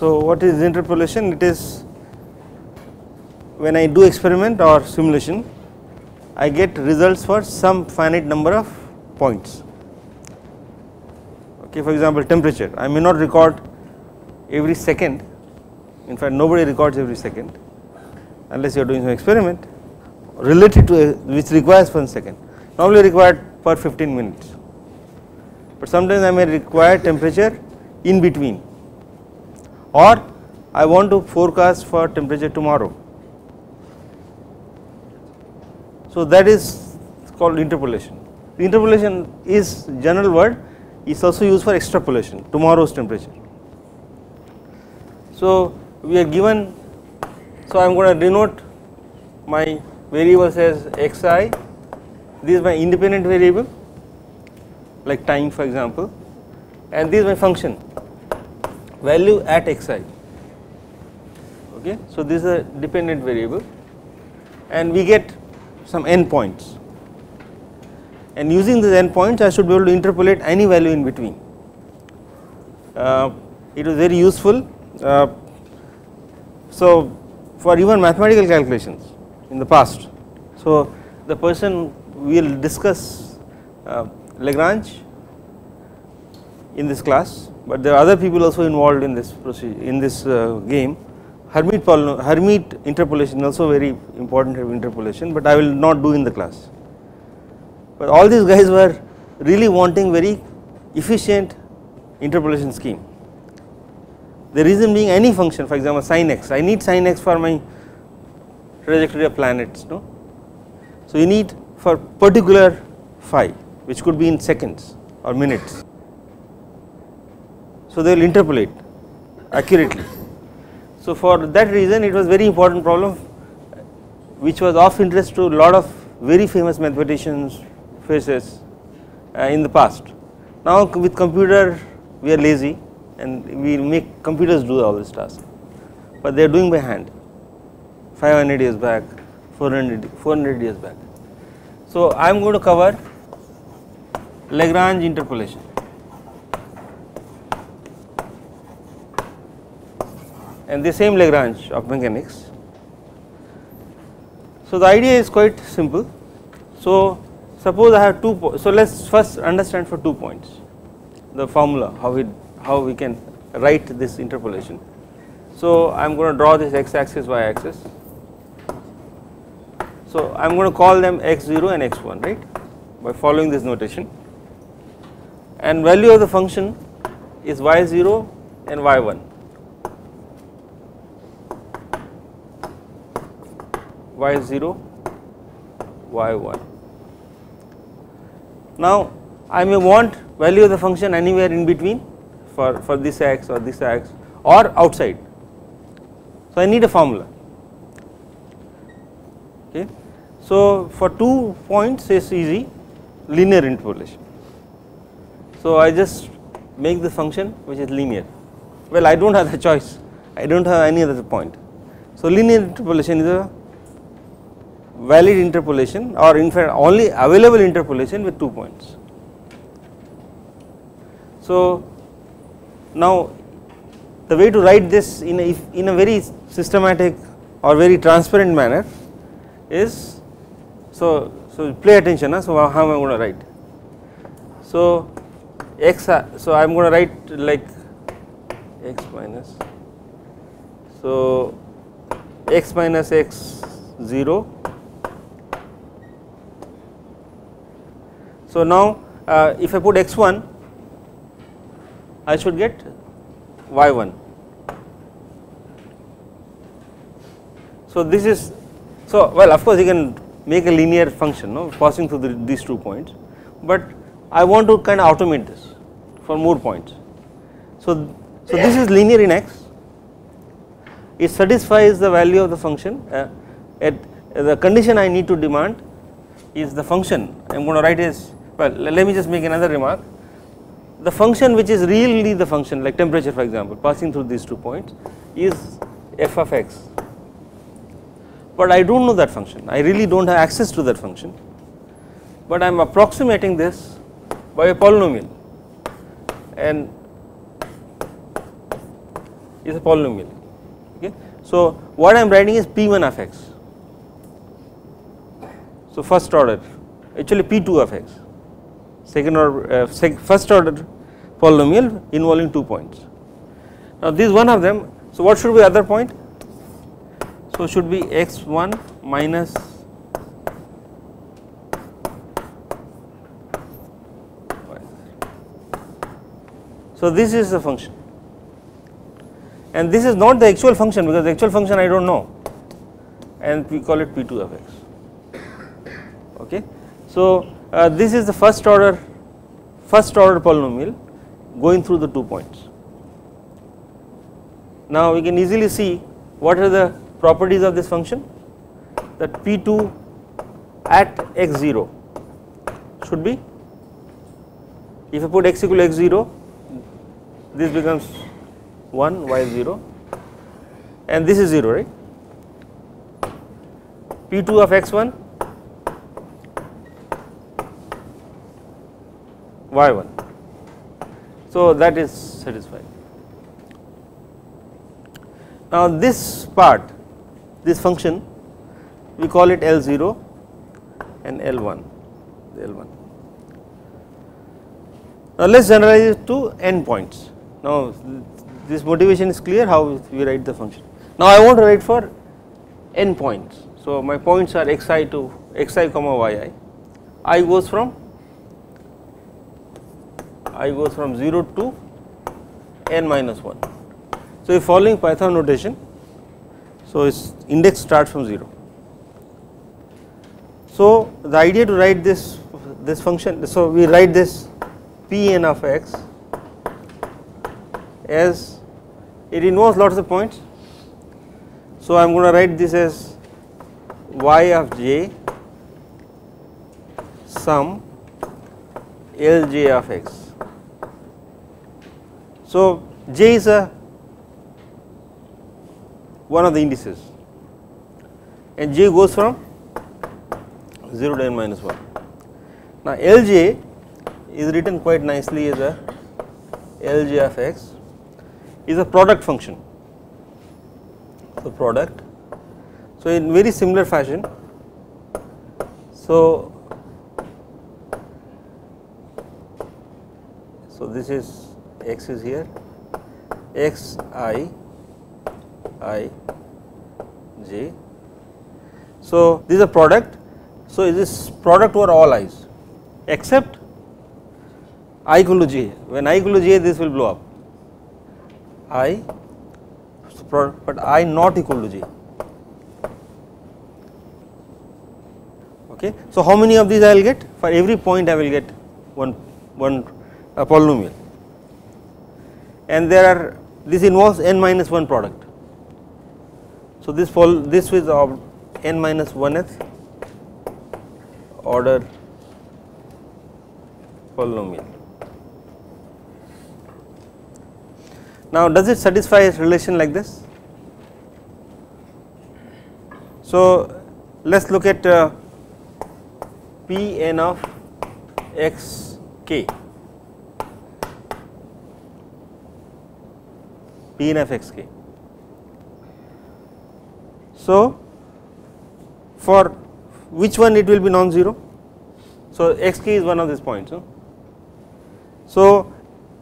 So, what is interpolation? It is when I do experiment or simulation, I get results for some finite number of points. Okay, for example, temperature. I may not record every second. In fact, nobody records every second, unless you are doing some experiment related to which requires 1 second. Normally required per 15 minutes, but sometimes I may require temperature in between or I want to forecast for temperature tomorrow. So that is called interpolation. Interpolation is general word is also used for extrapolation tomorrow's temperature. So we are given so I am going to denote my variables as xi this is my independent variable like time for example and this is my function value at xi. Okay so this is a dependent variable. And we get some n points. And using these n points I should be able to interpolate any value in between. Uh, it was very useful. Uh, so for even mathematical calculations in the past. So the person we will discuss uh, Lagrange in this class, but there are other people also involved in this procedure in this uh, game. Hermite, Hermite interpolation also very important interpolation, but I will not do in the class. But all these guys were really wanting very efficient interpolation scheme. The reason being any function for example sin x, I need sin x for my trajectory of planets no. So you need for particular phi which could be in seconds or minutes. So they will interpolate accurately. So for that reason it was very important problem which was of interest to a lot of very famous mathematicians faces uh, in the past. Now with computer we are lazy and we make computers do all this task, but they are doing by hand 500 years back, 400, 400 years back. So I am going to cover Lagrange interpolation. And the same Lagrange of mechanics. So the idea is quite simple. So suppose I have two, so let us first understand for two points the formula how we how we can write this interpolation. So I am going to draw this x axis y axis. So I am going to call them x0 and x1 right by following this notation and value of the function is y0 and y1 y0 y1 now I may want value of the function anywhere in between for, for this x or this x or outside. So I need a formula. Okay. So for two points is easy. Linear interpolation. So I just make the function which is linear. Well I do not have the choice. I do not have any other point. So linear interpolation is a valid interpolation or in fact only available interpolation with two points. So now the way to write this in a, in a very systematic or very transparent manner is so so play attention huh? so how am I going to write so x uh, so I am going to write like x minus so x minus x 0 So now uh, if I put x1 I should get y1. So this is so well of course you can make a linear function no passing through the, these two points but I want to kind of automate this for more points. So so this is linear in x it satisfies the value of the function uh, at the condition I need to demand is the function I am going to write is well let me just make another remark. The function which is really the function like temperature for example passing through these two points is f of x. But I do not know that function. I really do not have access to that function. But I am approximating this by a polynomial. And is a polynomial. Okay. So, what I am writing is P1 of x. So, first order. Actually P2 of x, second order uh, sec first order polynomial involving 2 points. Now, this one of them. So, what should be other point? So, should be x1 minus So, this is the function and this is not the actual function because the actual function I do not know and we call it P2 of x. Okay. So, uh, this is the first order first order polynomial going through the two points. Now, we can easily see what are the properties of this function that P2 at x0 should be if I put x equal to x0 this becomes 1 y 0 and this is 0 right p2 of x1 y1 so that is satisfied now this part this function we call it L0 and L1 L1 now let us generalize it to n points now, this motivation is clear how we write the function. Now, I want to write for n points. So, my points are xi to xi comma yi. i goes from i goes from 0 to n minus 1. So, if following Python notation, so its index starts from 0. So, the idea to write this this function, so we write this p n of x as it involves lots of points. So, I am going to write this as y of j sum L j of x. So, j is a one of the indices and j goes from 0 to n minus 1. Now, L j is written quite nicely as a Lj of x is a product function. So, product. So, in very similar fashion, so so this is x is here x i i j. So, this is a product. So, is this product over all i's except i equal to j when i equal to j this will blow up i but i not equal to j. Okay. So, how many of these I will get? For every point I will get one one uh, polynomial and there are this involves n minus 1 product. So, this fall this is of n minus 1th order polynomial. Now, does it satisfy a relation like this? So, let us look at uh, P n of x k, P n of x k. So, for which one it will be non-zero? So, x k is one of these points. So,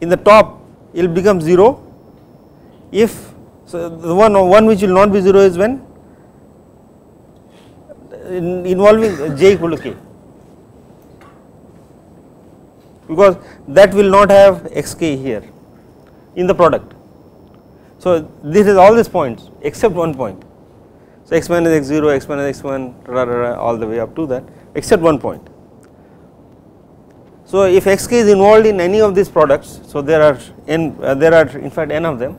in the top it will become 0 if so the one one which will not be 0 is when in involving j equal to k because that will not have xk here in the product. So, this is all these points except one point. So, x minus x 0, x minus x 1 rah, rah, rah, all the way up to that except one point. So, if xk is involved in any of these products, so there are n uh, there are in fact n of them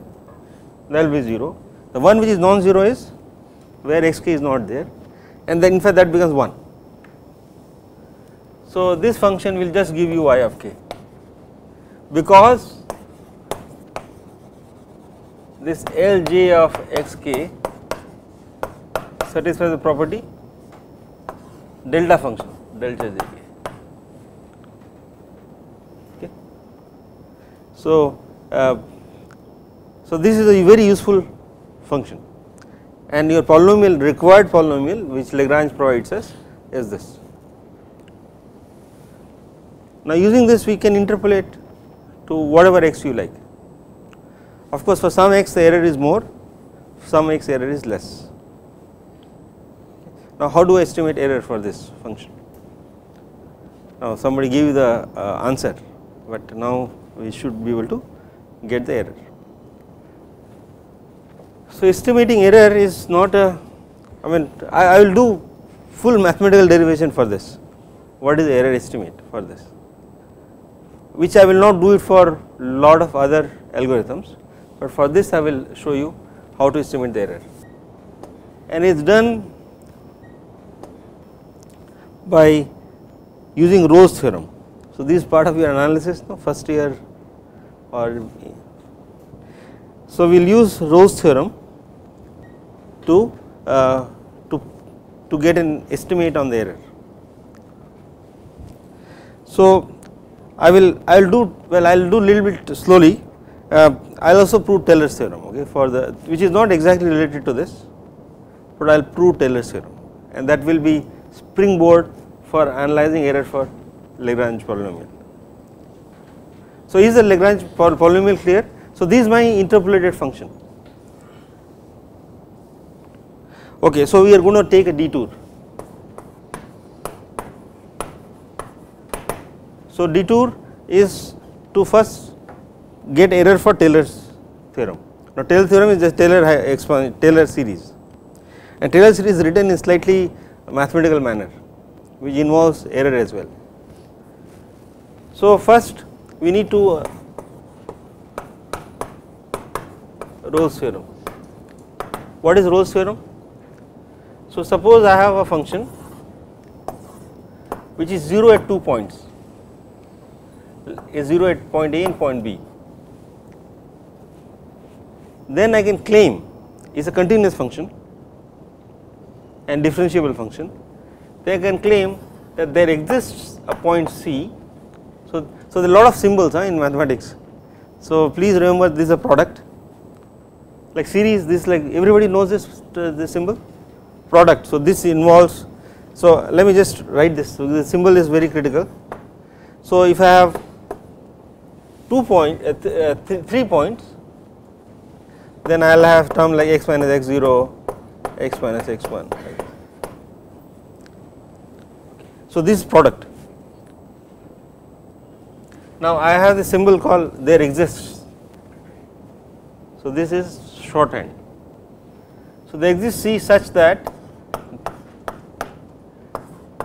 that will be 0. The one which is non-zero is where xk is not there and then in fact that becomes 1. So, this function will just give you y of k because this Lj of xk satisfies the property delta function delta jk. Okay. So, uh, So, this is a very useful function and your polynomial required polynomial which Lagrange provides us is this. Now, using this we can interpolate to whatever x you like. Of course, for some x the error is more, some x error is less. Now, how do I estimate error for this function? Now, somebody gave you the uh, answer, but now we should be able to get the error. So, estimating error is not a I mean I, I will do full mathematical derivation for this what is the error estimate for this which I will not do it for lot of other algorithms, but for this I will show you how to estimate the error and it is done by using Rolle's theorem. So, this is part of your analysis no, first year or so we will use Rolle's theorem to uh, to to get an estimate on the error. So, I will I will do well I will do little bit slowly uh, I will also prove Taylor's theorem okay for the which is not exactly related to this but I will prove Taylor's theorem and that will be springboard for analyzing error for Lagrange polynomial. So is the Lagrange polynomial clear? So this is my interpolated function. Okay, so we are going to take a detour So, detour is to first get error for Taylor's theorem. Now, Taylor theorem is just Taylor Taylor series and Taylor series is written in slightly mathematical manner which involves error as well. So, first we need to uh, Rolle's theorem. What is Rolle's theorem? So, suppose I have a function which is 0 at 2 points a 0 at point A and point B. Then I can claim is a continuous function and differentiable function. Then I can claim that there exists a point C. So, so there are a lot of symbols huh, in mathematics. So please remember this is a product like series this like everybody knows this uh, this symbol product. So this involves so let me just write this so the symbol is very critical. So if I have two point uh, th uh, th three points then I will have term like x minus x 0 x minus x 1 so this is product. Now I have the symbol called there exists. So this is shorthand. So there exists C such that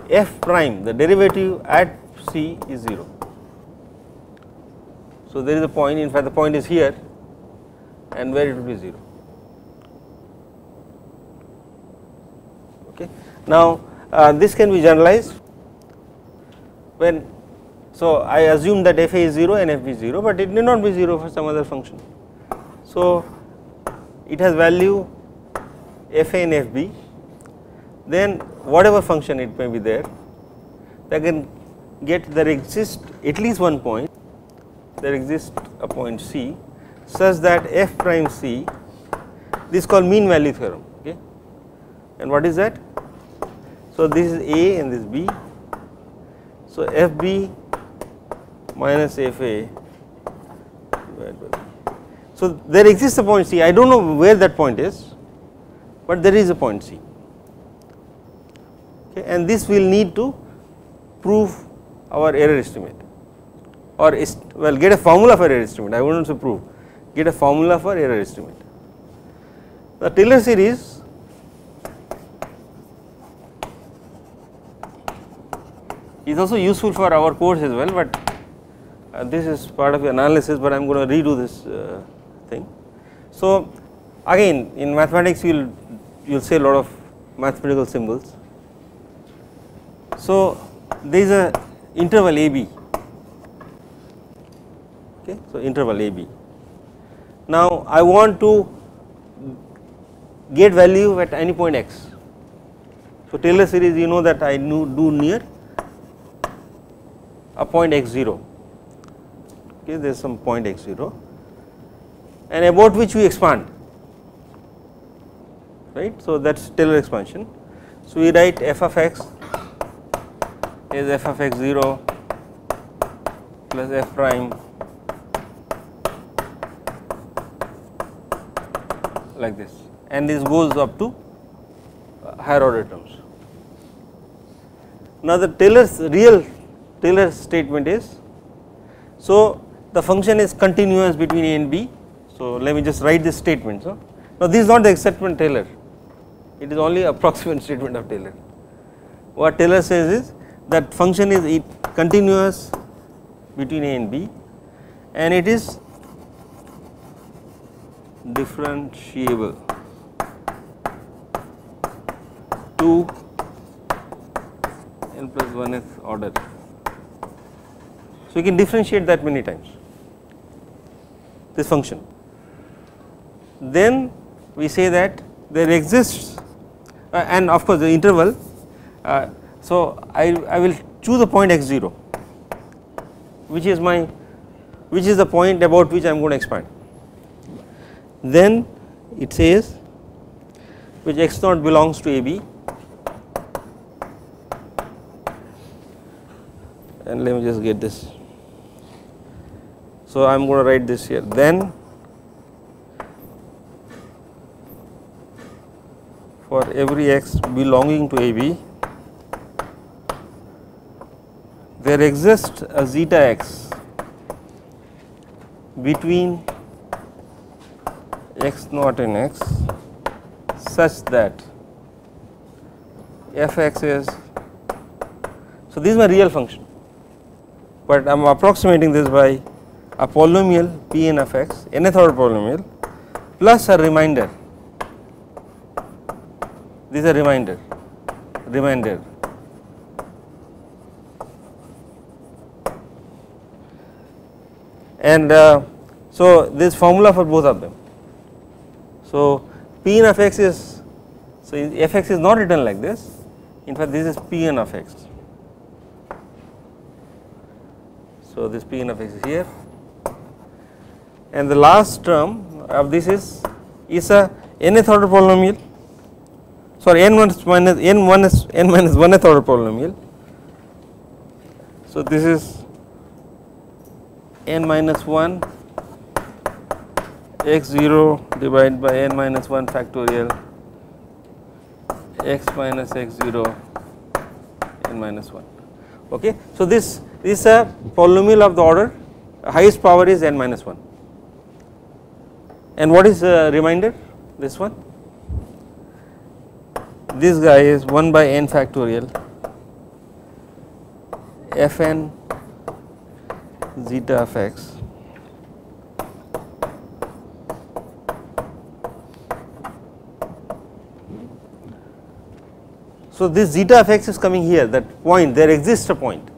f prime the derivative at C is 0 so, there is a point in fact the point is here and where it will be 0. Okay. Now, uh, this can be generalized when so I assume that f a is 0 and f b is 0, but it need not be 0 for some other function. So, it has value f a and f b then whatever function it may be there I can get there exists at least one point there exists a point C such that f prime C this is called mean value theorem okay? And what is that? So this is A and this B. So FB minus FA so there exists a point C. I do not know where that point is but there is a point C. Okay? And this will need to prove our error estimate or well get a formula for error estimate. I would not say prove get a formula for error estimate. The Taylor series is also useful for our course as well, but uh, this is part of the analysis, but I am going to redo this uh, thing. So, again in mathematics you will you will say a lot of mathematical symbols. So, there is a interval a b okay. So, interval a b. Now, I want to get value at any point x. So, Taylor series you know that I do near a point x 0 okay there is some point x 0 and about which we expand right. So, that is Taylor expansion. So, we write f of x is f of x 0 plus f prime like this and this goes up to uh, higher order terms. Now, the Taylor's real Taylor statement is so the function is continuous between a and b. So, let me just write this statement. So, now this is not the acceptance Taylor, it is only approximate statement of Taylor. What Taylor says is that function is continuous between a and b and it is differentiable to n plus 1th order. So, you can differentiate that many times this function. Then we say that there exists uh, and of course, the interval. Uh, so, I, I will choose a point x 0 which is my which is the point about which I am going to expand. Then it says which x naught belongs to a b and let me just get this. So, I am going to write this here then for every x belonging to a b there exists a zeta x between x naught in x such that f x is so this is my real function but I am approximating this by a polynomial p n of x nth order polynomial plus a remainder this is a remainder remainder and uh, so this formula for both of them so, Pn of x is, so fx is not written like this, in fact this is Pn of x. So, this Pn of x is here and the last term of this is, is a nth order polynomial sorry n minus minus n minus n minus one order polynomial. So this is n minus one x0 divided by n minus 1 factorial. X minus x0 n minus 1 okay. So this is a polynomial of the order. Highest power is n minus 1 and what is the remainder? This one? This guy is 1 by n factorial. Fn zeta of x. So, this zeta of x is coming here that point there exists a point.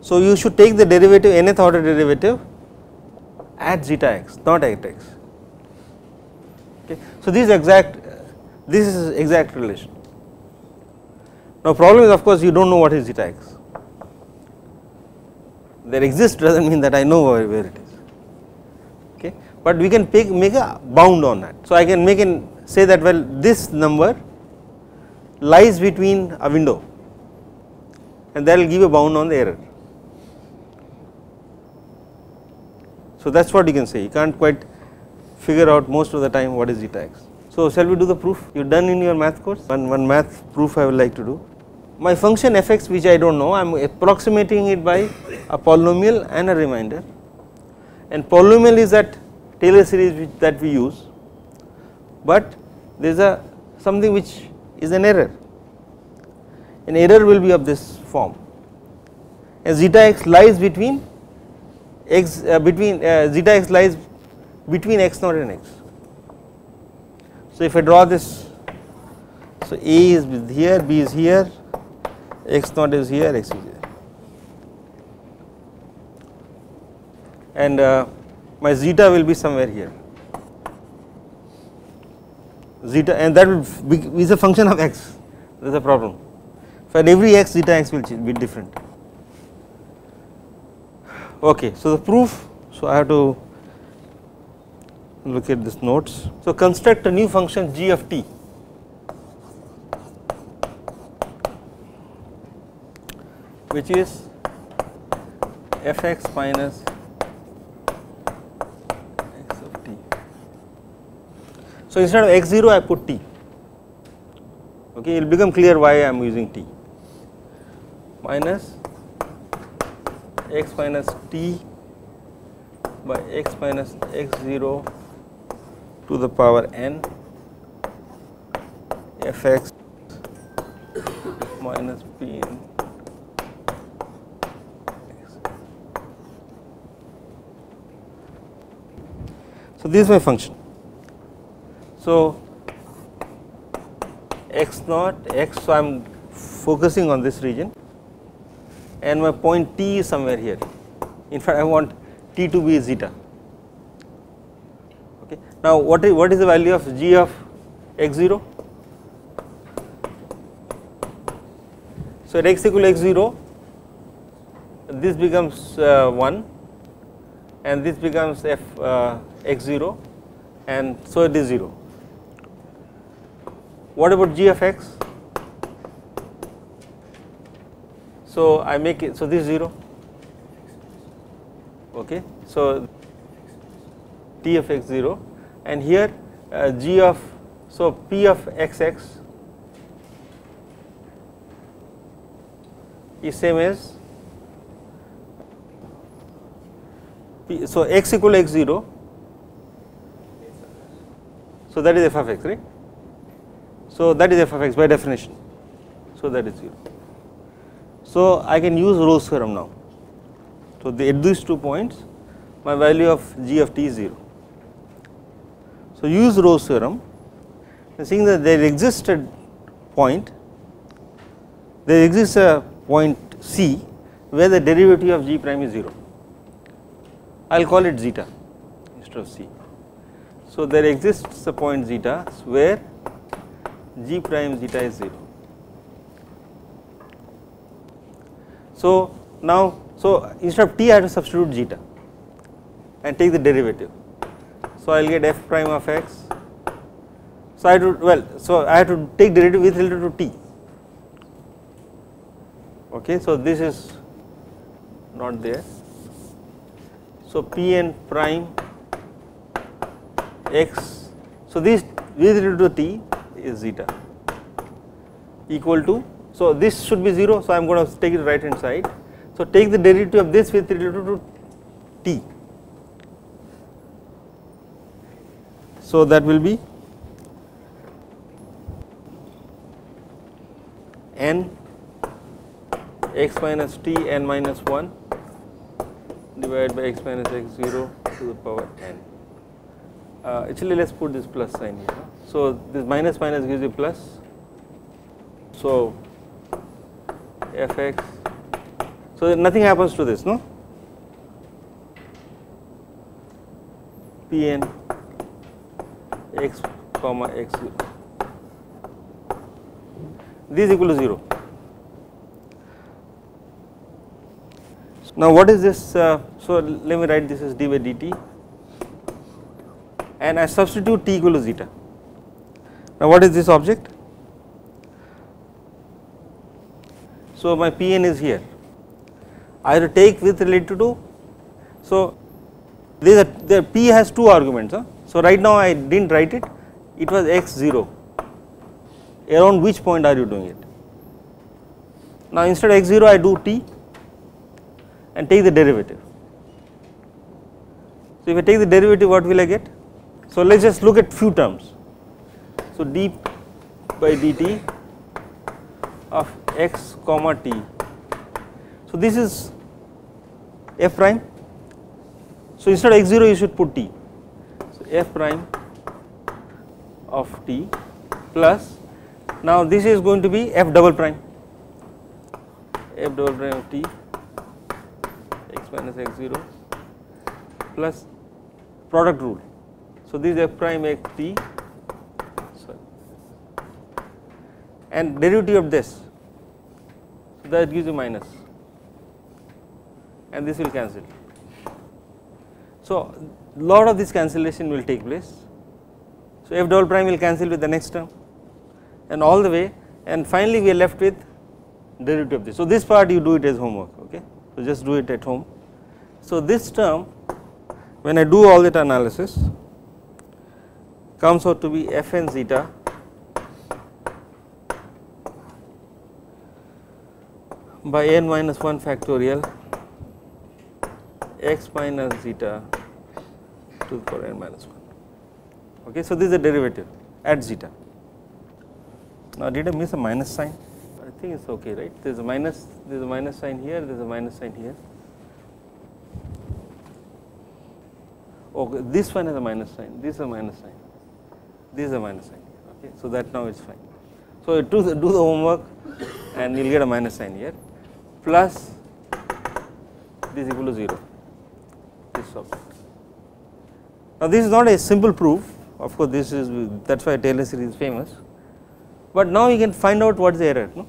So, you should take the derivative nth order derivative at zeta x not at x. Okay. So, this is exact this is exact relation. Now, problem is of course, you do not know what is zeta x there exists does not mean that I know where, where it is okay, but we can pick, make a bound on that. So, I can make an say that well this number lies between a window and that will give a bound on the error. So, that is what you can say you cannot quite figure out most of the time what is zeta x. So, shall we do the proof you done in your math course one, one math proof I would like to do. My function fx which I do not know I am approximating it by a polynomial and a remainder and polynomial is that Taylor series which that we use, but there is a something which is an error. An error will be of this form. And zeta x lies between x uh, between uh, zeta x lies between x naught and x. So, if I draw this so a is here b is here x naught is here x is here. And uh, my zeta will be somewhere here zeta and that is a function of x. That is a problem for every x zeta x will be different. Okay so the proof So, I have to look at this notes. So, construct a new function g of t. Which is f x minus x of t. So, instead of x 0 I put t. Okay it will become clear why I am using t. Minus x minus t by x minus x 0 to the power n f x minus p n So, this is my function. So, x naught x, so I am focusing on this region and my point t is somewhere here. In fact, I want t to be zeta. Okay. Now, what is what is the value of g of x 0? So, at x equal x 0, this becomes uh, 1 and this becomes f uh, x 0 and so it is 0. What about g of x? So, I make it, so this 0, okay. So, t of x 0 and here uh, g of, so p of x x is same as p, so x equal x 0 so that is f of x right so that is f of x by definition. So that is 0 so i can use Rolle's theorem now. So the, at these two points my value of g of t is 0 so use Rolle's theorem and seeing that there exists a point there exists a point c where the derivative of g prime is 0 I will call it zeta instead of c. So, there exists a point zeta where g prime zeta is 0. So, now so instead of t I have to substitute zeta and take the derivative. So, I will get f prime of x. So, I have to well so I have to take derivative with relative to t. Okay, so this is not there. So, p n prime x. So, this with relative to t is zeta equal to. So, this should be 0. So, I am going to take it right hand side. So, take the derivative of this with relative to t. So, that will be n x minus t n minus 1 divided by x minus x 0 to the power n. Uh, actually, let us put this plus sign here. So, this minus minus gives you plus. So, f x. So, nothing happens to this, no? p n x comma x 0. This is equal to 0. Now, what is this? Uh, so, let me write this as d by dt and I substitute t equal to zeta. Now, what is this object? So, my p n is here. I take with related to. So, this the p has two arguments. Huh? So, right now I did not write it, it was x 0. Around which point are you doing it? Now, instead of x 0 I do t and take the derivative. So, if I take the derivative what will I get? So, let us just look at few terms. So, d by dt of x comma t. So, this is f prime. So, instead of x 0 you should put t. So, f prime of t plus now this is going to be f double prime f double prime of t x minus x 0 plus product rule. So, this is f prime x t sorry, and derivative of this so that gives you minus and this will cancel. So, lot of this cancellation will take place. So, f double prime will cancel with the next term and all the way and finally we are left with derivative of this. So, this part you do it as homework okay. So, just do it at home. So, this term when I do all that analysis comes out to be f n zeta by n minus 1 factorial x minus zeta to the power n minus 1. Okay. So, this is the derivative at zeta. Now, did I miss a minus sign? I think it is okay, right? There is a minus, there is a minus sign here, there is a minus sign here. Okay, this one has a minus sign, this is a minus sign, this is a minus sign. Okay, so that now is fine. So, do the, do the homework and you will get a minus sign here plus this equal to 0 this Now, this is not a simple proof of course, this is that is why Taylor series is famous, but now you can find out what is the error. No?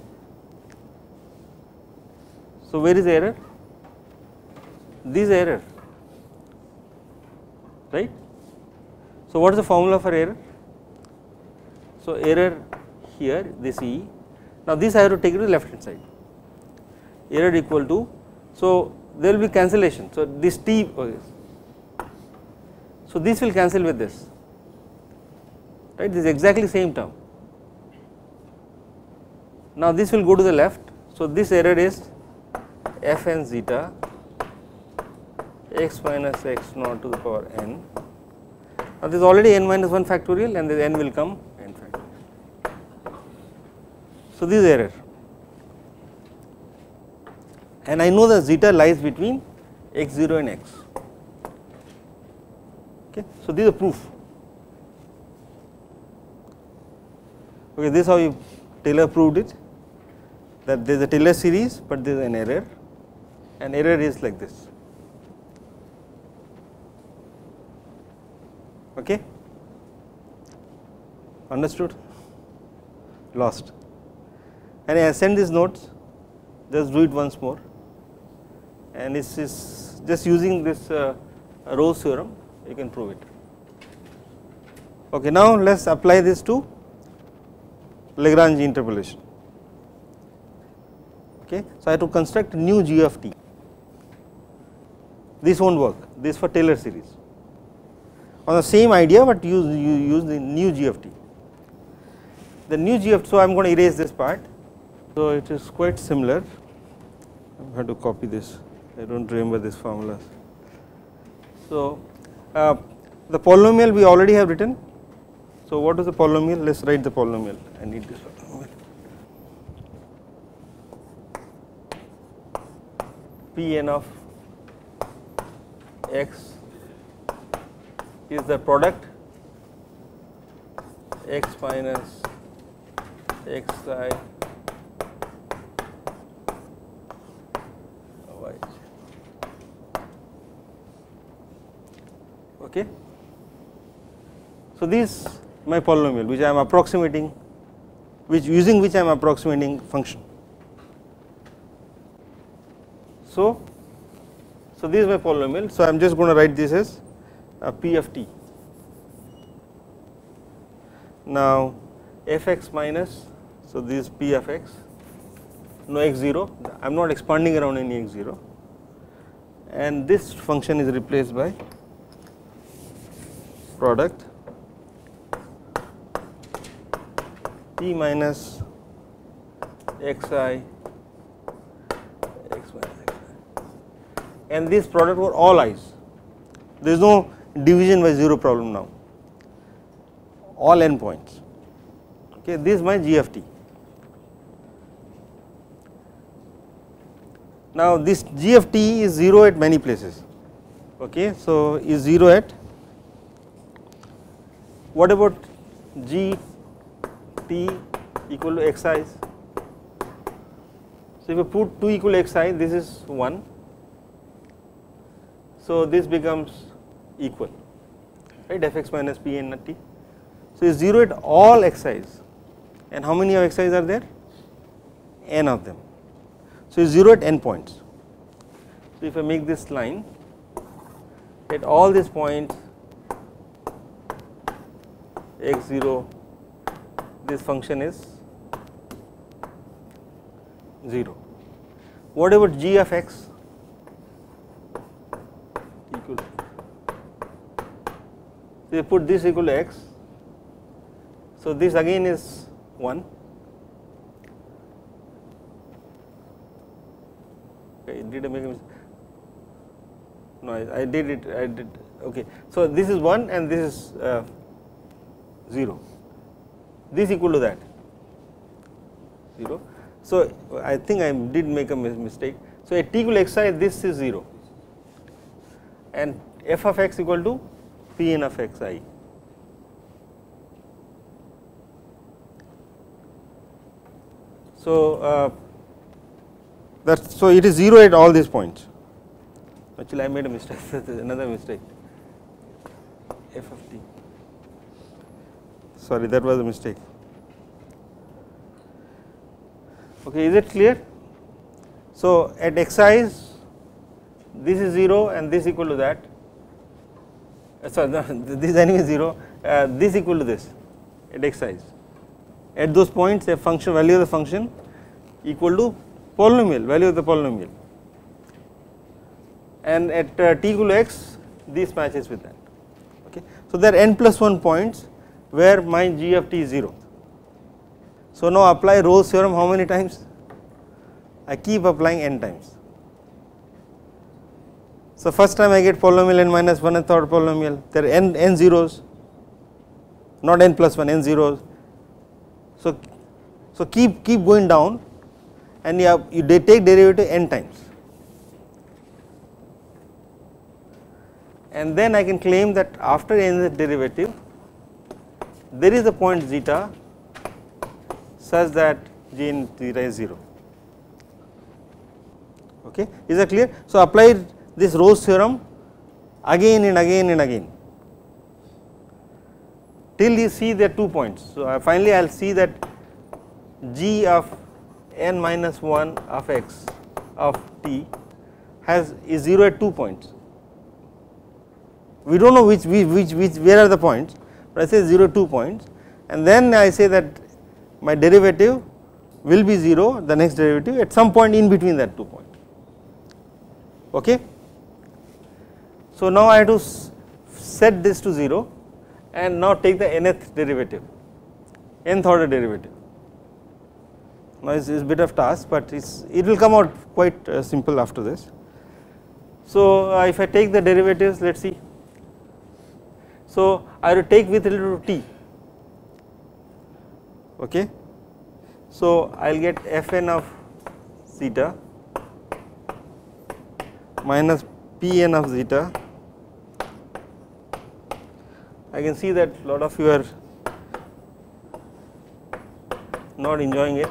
So, where is the error? This error right. So, what is the formula for error? So, error here this E, now this I have to take it to the left hand side, error equal to, so there will be cancellation. So, this T, so this will cancel with this, right, this is exactly same term. Now, this will go to the left, so this error is f n zeta x minus x naught to the power n. Now, this is already n minus 1 factorial and this n will come n factorial. So, this is error and I know the zeta lies between x 0 and x. Okay. So, this is a proof. Okay, this is how you Taylor proved it that there is a Taylor series, but there is an error and error is like this. Okay. Understood? Lost. And I send these notes, just do it once more and this is just using this uh, Rolle's theorem you can prove it. Okay, now let us apply this to Lagrange interpolation. Okay. So, I have to construct new g of t, this not work, this for Taylor series on the same idea, but use you use the new g of t. The new g of, so I am going to erase this part. So, it is quite similar, I have to copy this. I do not remember this formula. So, uh, the polynomial we already have written. So, what is the polynomial? Let us write the polynomial. I need this polynomial. Pn of x is the product x minus xi okay. So, this my polynomial which I am approximating which using which I am approximating function. So, so this is my polynomial. So, I am just going to write this as uh, p of t. Now, f x minus, so this is p of x, no x 0, I am not expanding around any x 0 and this function is replaced by product. P minus xi x xi and this product for all i's. There is no division by 0 problem now. All n points okay this is my GFT now this GFT is 0 at many places. Okay so is 0 at what about g t equal to x? So, if you put 2 equal to x i, this is 1. So, this becomes equal, right f x minus p n t. So, is 0 at all x i's and how many of x i's are there? n of them. So, is 0 at n points. So, if I make this line at all these points x 0 this function is 0. What about g of x? Equal so you put this equal to x. So this again is 1 okay did I make a mistake no I, I did it I did okay. So this is 1 and this is uh, 0 this equal to that. 0 so I think I did make a mistake. So at t equal xi this is 0 and f of x equal to p n of xi so uh, that so it is 0 at all these points. Actually I made a mistake. Another mistake. F of t sorry that was a mistake. Okay is it clear? So at xi's this is 0 and this equal to that. Uh, sorry this anyway 0 uh, this equal to this at xi's at those points a function value of the function equal to polynomial value of the polynomial. And at uh, t equal to x this matches with that. Okay? So there are n plus 1 points where my g of t is 0 so now apply Rolle's theorem how many times? I keep applying n times. So first time I get polynomial n minus 1 and third polynomial. There are n n zeros not n plus 1 n zeros. So so keep keep going down and you, have, you take derivative n times. And then I can claim that after nth derivative there is a point zeta such that g in theta is 0 okay? Is that clear? So apply this Rolle's theorem again and again and again till you see there two points. So finally I will see that g of n minus 1 of x of t has is 0 at two points. We do not know which, which, which, where are the points, but I say 0 2 points and then I say that my derivative will be 0 the next derivative at some point in between that two points. Okay. So now I have to set this to 0 and now take the nth derivative, nth order derivative. Now it's a bit of task, but it's it will come out quite uh, simple after this. So uh, if I take the derivatives, let's see. So I will take with relative t. Okay. So I'll get fn of zeta minus pn of zeta. I can see that lot of you are not enjoying it.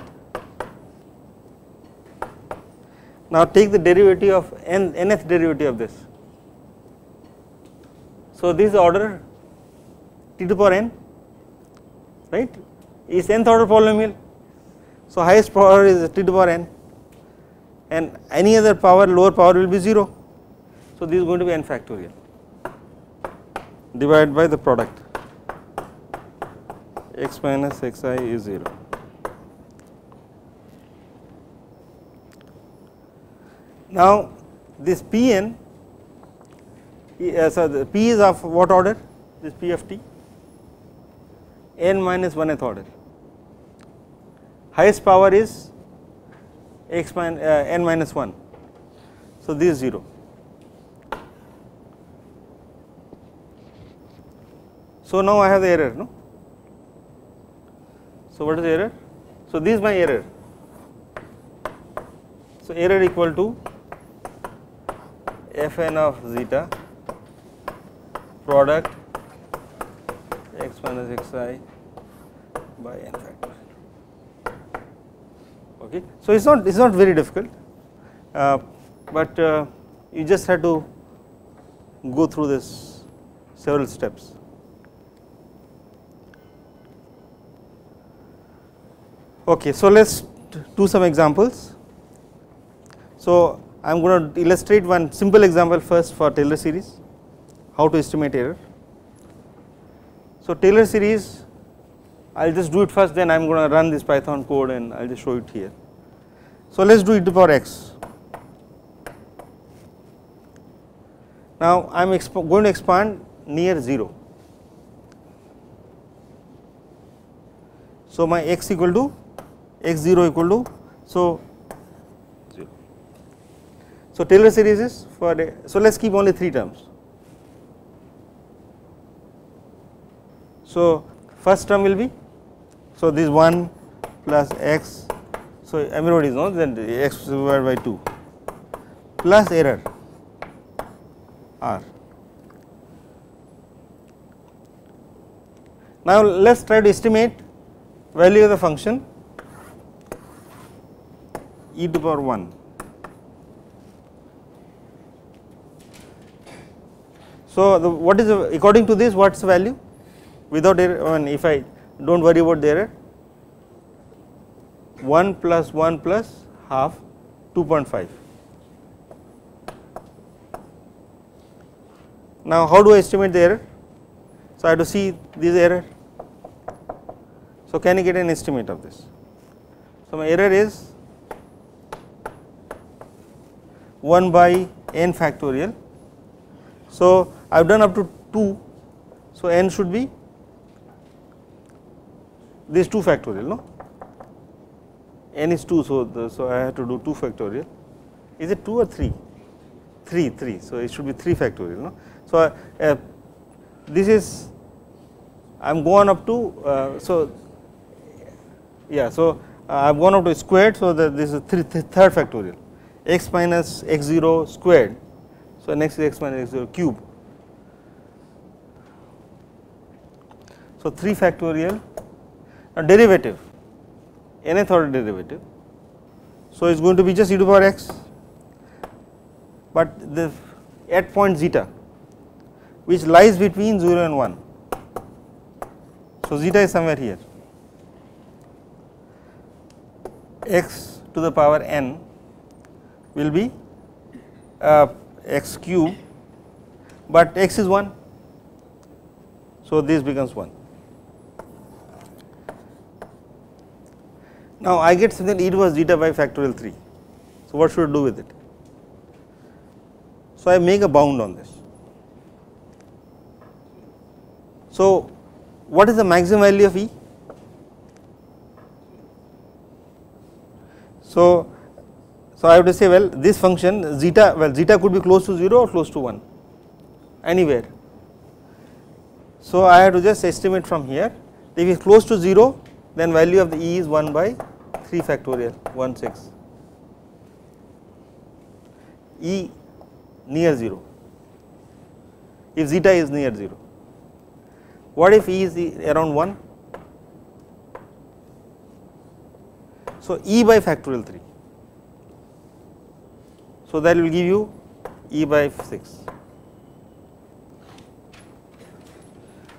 Now take the derivative of n nth derivative of this. So this order t to the power n right is nth order polynomial. So highest power is t to the power n and any other power lower power will be 0. So this is going to be n factorial divided by the product. X minus xi is 0. Now this Pn uh, so the P is of what order? This P of t n minus 1th order. Highest power is x min, uh, n minus 1 so this is 0 so now I have the error no? So what is the error? So this is my error. So error equal to fn of zeta product x minus xi by n factor. Okay. So, it is not it is not very difficult, uh, but uh, you just have to go through this several steps. Okay, so let us do some examples. So, I am going to illustrate one simple example first for Taylor series. how to estimate error. So, Taylor series I will just do it first then I am going to run this Python code and I will just show it here. So, let us do e to the power x. Now, I am going to expand near 0. So, my x equal to x 0 equal to so 0. So, Taylor series is for a, so let us keep only 3 terms. So, first term will be so this 1 plus x so everybody knows that x divided by 2 plus error r. Now, let us try to estimate value of the function e to the power 1. So, the what is the, according to this what is the value without error I mean if I do not worry about the error 1 plus 1 plus half 2.5. Now, how do I estimate the error? So, I have to see this error. So, can I get an estimate of this? So, my error is 1 by n factorial. So, I have done up to 2. So, n should be this 2 factorial no? N is 2 so the, so I have to do 2 factorial. Is it 2 or 3 3 3 so it should be 3 factorial no? So uh, this is I am going up to uh, so yeah so uh, I have gone up to squared so that this is three, th third factorial. X minus x 0 squared. So next is x minus x 0 cube. So 3 factorial a derivative nth order derivative. So, it is going to be just e to the power x, but the at point zeta which lies between 0 and 1. So, zeta is somewhere here x to the power n will be uh, x cube, but x is 1. So, this becomes 1. Now, I get something to the zeta by factorial 3. So, what should I do with it? So, I make a bound on this. So, what is the maximum value of E? So, so I have to say well this function zeta well zeta could be close to 0 or close to 1 anywhere. So, I have to just estimate from here if it is close to 0 then value of the E is 1 by 3 factorial 1 6 E near 0 if zeta is near 0. What if E is around 1? So, E by factorial 3. So, that will give you E by 6.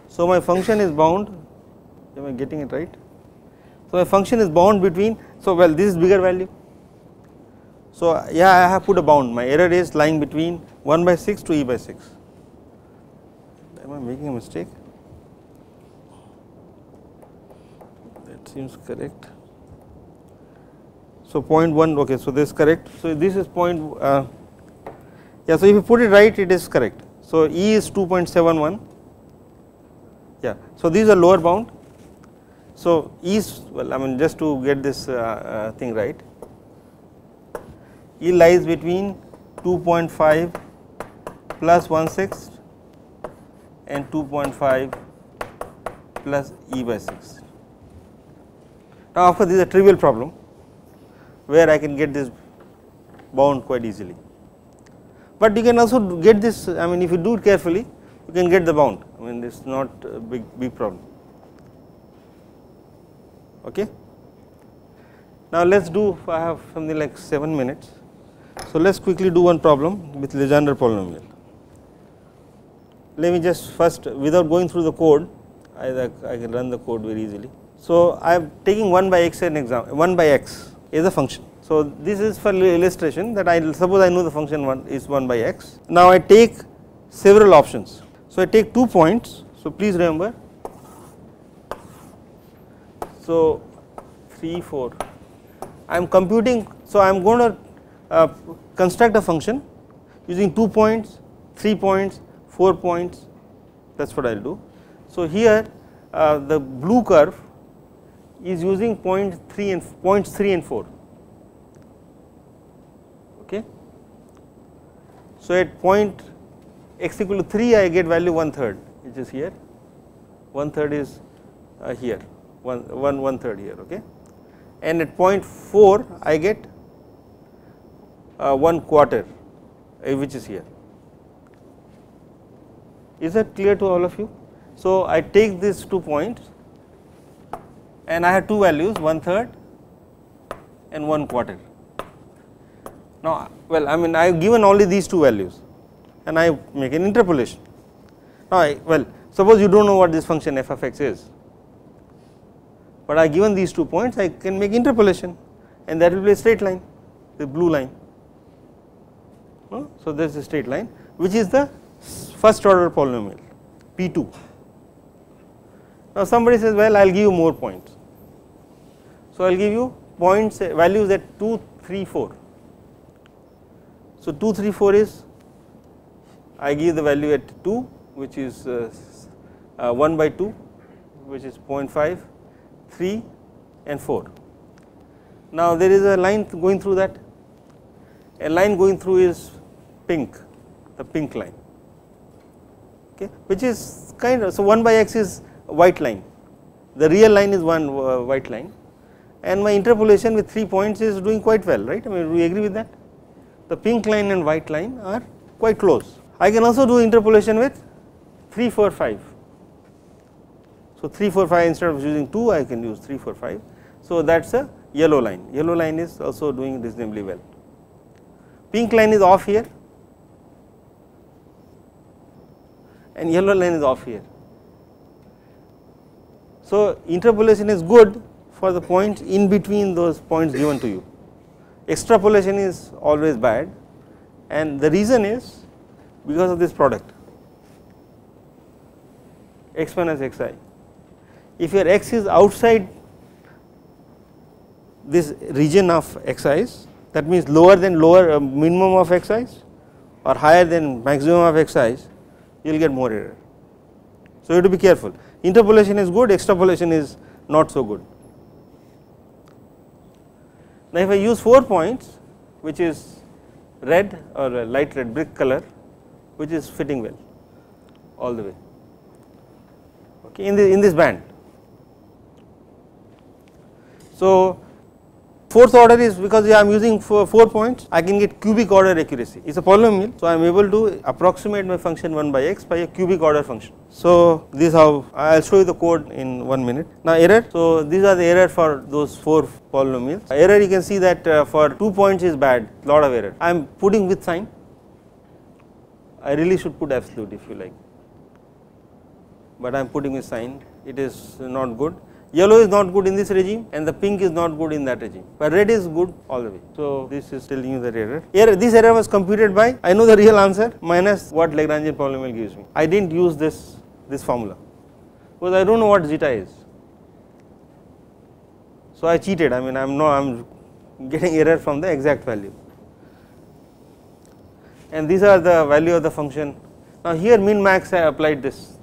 So, my function is bound am I getting it right? So, my function is bound between so well this is bigger value. So, yeah I have put a bound my error is lying between 1 by 6 to e by 6 am I making a mistake that seems correct. So, point 1 okay so this is correct so this is point uh, yeah so if you put it right it is correct. So, e is 2.71 yeah so these are lower bound so, is well I mean just to get this uh, uh, thing right E lies between 2.5 plus 1 6 and 2.5 plus E by 6. Now, of course, this is a trivial problem where I can get this bound quite easily, but you can also get this I mean if you do it carefully you can get the bound I mean this is not a big big problem. Okay. Now, let us do I have something like 7 minutes. So, let us quickly do one problem with Legendre polynomial. Let me just first without going through the code I, I can run the code very easily. So, I am taking 1 by x an example 1 by x is a function. So, this is for illustration that I suppose I know the function 1 is 1 by x. Now, I take several options. So, I take two points. So, please remember. So, 3 4 I am computing. So, I am going to uh, construct a function using 2 points, 3 points, 4 points that is what I will do. So, here uh, the blue curve is using point 3 and points 3 and 4 okay. So, at point x equal to 3 I get value 1 third which is here 1 third is uh, here 1, 1 1 third here okay and at point 4 I get uh, 1 quarter uh, which is here. Is that clear to all of you? So, I take these two points and I have two values 1 third and 1 quarter. Now, well I mean I have given only these two values and I make an interpolation. Now, I, well suppose you do not know what this function f of x is, but I given these two points I can make interpolation and that will be a straight line the blue line. So, there is a straight line which is the first order polynomial P 2. Now, somebody says well I will give you more points. So, I will give you points values at 2 3 4. So, 2 3 4 is I give the value at 2 which is uh, 1 by 2 which is 0.5 3 and 4. Now, there is a line going through that. A line going through is pink the pink line. Okay, which is kind of so 1 by x is white line. The real line is one uh, white line. And my interpolation with 3 points is doing quite well right? I mean we agree with that? The pink line and white line are quite close. I can also do interpolation with 3 4 5 so, 3 4 5 instead of using 2 I can use 3 4 5. So, that is a yellow line, yellow line is also doing reasonably well. Pink line is off here and yellow line is off here. So, interpolation is good for the points in between those points given to you. Extrapolation is always bad and the reason is because of this product x minus xi if your x is outside this region of xi's that means lower than lower uh, minimum of xi's or higher than maximum of xi's you will get more error. So, you have to be careful interpolation is good extrapolation is not so good. Now, if I use 4 points which is red or light red brick color which is fitting well all the way okay in the in this band so, fourth order is because I am using four, points I can get cubic order accuracy it is a polynomial. So, I am able to approximate my function 1 by x by a cubic order function. So, this is how I will show you the code in 1 minute. Now, error. So, these are the error for those 4 polynomials. Error you can see that uh, for 2 points is bad lot of error I am putting with sign I really should put absolute if you like, but I am putting with sign it is not good Yellow is not good in this regime and the pink is not good in that regime, but red is good all the way. So, this is telling you the error. Error this error was computed by I know the real answer minus what Lagrangian polynomial gives me. I did not use this this formula because I do not know what zeta is. So, I cheated I mean I am no I am getting error from the exact value and these are the value of the function. Now, here min max I applied this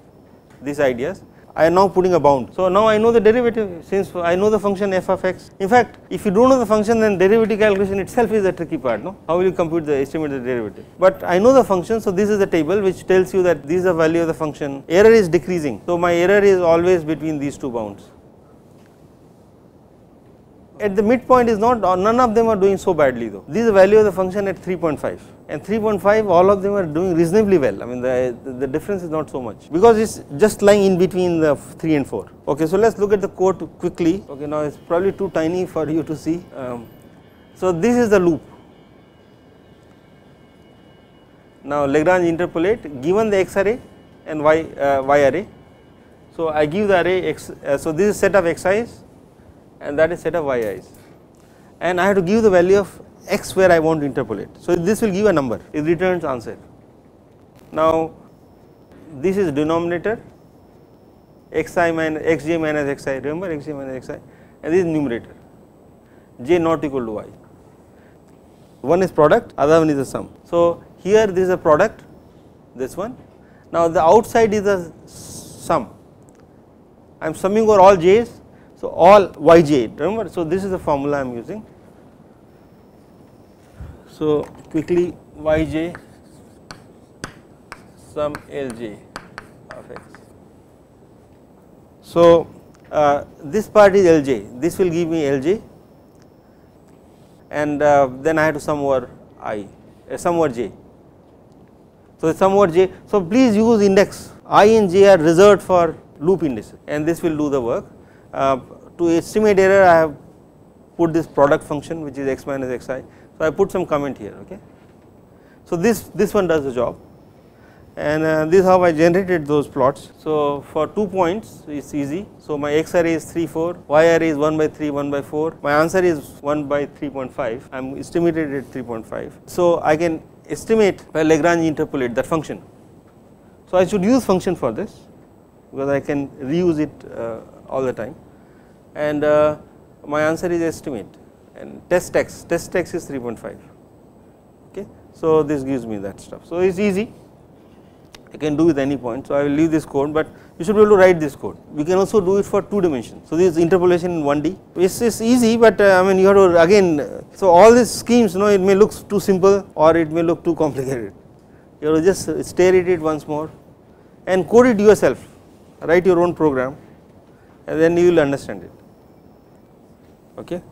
these ideas I am now putting a bound. So, now I know the derivative since I know the function f of x. In fact, if you do not know the function then derivative calculation itself is the tricky part no how will you compute the estimate of the derivative. But I know the function so this is the table which tells you that this is the value of the function error is decreasing. So, my error is always between these two bounds. At the midpoint is not none of them are doing so badly though. This is the value of the function at 3.5 and 3.5 all of them are doing reasonably well I mean the, the difference is not so much because it is just lying in between the 3 and 4. Okay, so let us look at the code quickly okay now it is probably too tiny for you to see. Um, so this is the loop. Now Lagrange interpolate given the x array and y, uh, y array. So I give the array x, uh, so this is set of xi's and that is set of yi's and I have to give the value of x where I want to interpolate. So, this will give a number it returns answer. Now, this is denominator xi minus xj minus xi remember xj minus xi and this is numerator j not equal to y. One is product other one is the sum. So, here this is a product this one now the outside is a sum I am summing over all j's so all yj remember so this is the formula I am using. So, quickly yj sum Lj of x. So, uh, this part is Lj, this will give me Lj and uh, then I have to sum over i, uh, sum over j. So, sum over j, so please use index. I and j are reserved for loop indices. And this will do the work. Uh, to estimate error I have put this product function which is x minus xi, so I put some comment here okay. So, this, this one does the job and uh, this is how I generated those plots. So, for 2 points it is easy. So, my x array is 3 4, y array is 1 by 3 1 by 4, my answer is 1 by 3.5 I am estimated at 3.5. So, I can estimate by Lagrange interpolate that function. So, I should use function for this because I can reuse it uh, all the time and uh, my answer is estimate and test x, test x is 3.5 okay. So, this gives me that stuff. So, it is easy I can do with any point. So, I will leave this code, but you should be able to write this code. We can also do it for 2 dimensions. So, this interpolation in 1D This is easy, but uh, I mean you have to again. So, all these schemes you know it may look too simple or it may look too complicated. You have to just stare at it once more and code it yourself, write your own program and then you will understand it. Okay.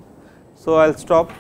So, I will stop